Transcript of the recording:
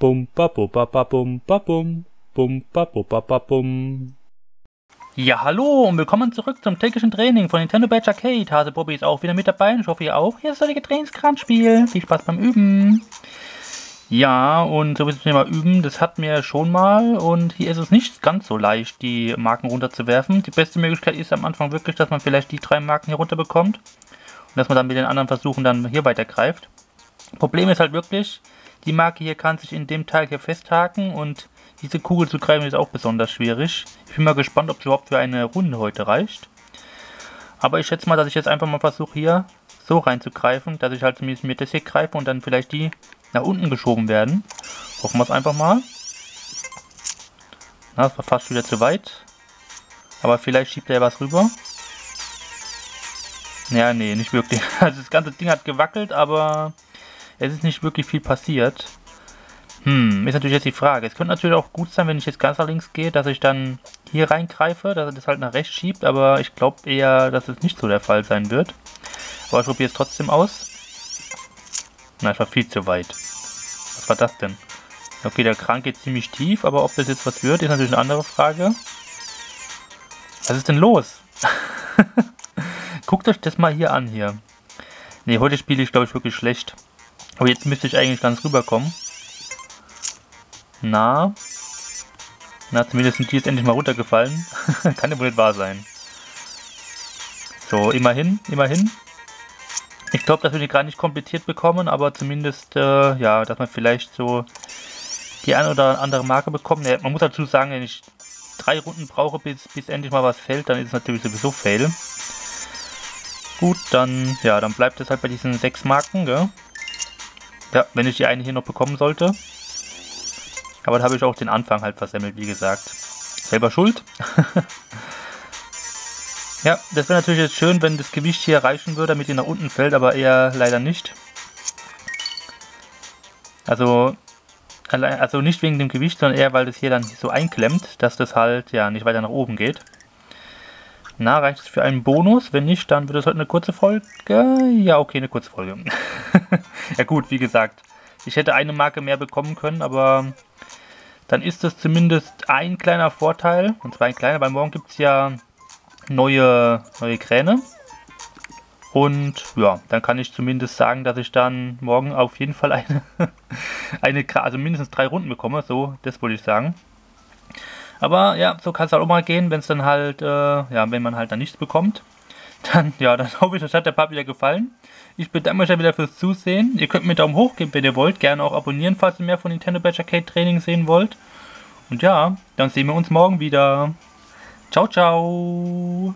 Bum ba bu ba ba bum ba bum. Bum ba bu ba ba bum. Ja, hallo und willkommen zurück zum täglichen Training von Nintendo Badge Arcade. Hase Bobby ist auch wieder mit dabei und ich hoffe ihr auch. Hier ist das heutige Trainingskranspiel. Viel Spaß beim Üben. Ja, und so wie wir mal üben, das hatten wir schon mal und hier ist es nicht ganz so leicht, die Marken runterzuwerfen. Die beste Möglichkeit ist am Anfang wirklich, dass man vielleicht die drei Marken hier runter bekommt und dass man dann mit den anderen Versuchen dann hier weitergreift. Problem ist halt wirklich, die Marke hier kann sich in dem Teil hier festhaken und diese Kugel zu greifen ist auch besonders schwierig. Ich bin mal gespannt, ob es überhaupt für eine Runde heute reicht. Aber ich schätze mal, dass ich jetzt einfach mal versuche hier so reinzugreifen, dass ich halt zumindest mir das hier greife und dann vielleicht die nach unten geschoben werden. Hoffen wir es einfach mal. Na, das war fast wieder zu weit. Aber vielleicht schiebt er was rüber. Ja, nee, nicht wirklich. Also das ganze Ding hat gewackelt, aber es ist nicht wirklich viel passiert. Hm, ist natürlich jetzt die Frage. Es könnte natürlich auch gut sein, wenn ich jetzt ganz nach links gehe, dass ich dann hier reingreife, dass er das halt nach rechts schiebt, aber ich glaube eher, dass es nicht so der Fall sein wird. Aber ich probiere es trotzdem aus. Na, ich war viel zu weit. Was war das denn? Okay, der Krank geht ziemlich tief, aber ob das jetzt was wird, ist natürlich eine andere Frage. Was ist denn los? Guckt euch das mal hier an hier. Ne, heute spiele ich glaube ich wirklich schlecht. Aber jetzt müsste ich eigentlich ganz rüberkommen. Na. Na, zumindest sind die jetzt endlich mal runtergefallen. Kann ja wohl nicht wahr sein. So, immerhin, immerhin. Ich glaube, dass wir die gerade nicht komplettiert bekommen, aber zumindest, äh, ja, dass man vielleicht so die eine oder andere Marke bekommt. Ja, man muss dazu sagen, wenn ich drei Runden brauche, bis, bis endlich mal was fällt, dann ist es natürlich sowieso Fail. Gut, dann, ja, dann bleibt es halt bei diesen sechs Marken, gell? Ja, wenn ich die eine hier noch bekommen sollte. Aber da habe ich auch den Anfang halt versemmelt, wie gesagt. Selber schuld. ja, das wäre natürlich jetzt schön, wenn das Gewicht hier reichen würde, damit die nach unten fällt, aber eher leider nicht. Also, also nicht wegen dem Gewicht, sondern eher, weil das hier dann so einklemmt, dass das halt ja nicht weiter nach oben geht. Na, reicht es für einen Bonus? Wenn nicht, dann wird es heute eine kurze Folge. Ja, okay, eine kurze Folge. ja gut, wie gesagt, ich hätte eine Marke mehr bekommen können, aber dann ist das zumindest ein kleiner Vorteil. Und zwar ein kleiner, weil morgen gibt es ja neue, neue Kräne. Und ja, dann kann ich zumindest sagen, dass ich dann morgen auf jeden Fall eine, eine also mindestens drei Runden bekomme. So, das wollte ich sagen. Aber ja, so kann es halt auch mal gehen, wenn es dann halt, äh, ja, wenn man halt dann nichts bekommt. Dann, ja, dann hoffe ich, das hat der Part wieder gefallen. Ich bedanke mich dann wieder fürs Zusehen. Ihr könnt mir einen Daumen hoch geben, wenn ihr wollt. Gerne auch abonnieren, falls ihr mehr von Nintendo Badge Arcade Training sehen wollt. Und ja, dann sehen wir uns morgen wieder. Ciao, ciao.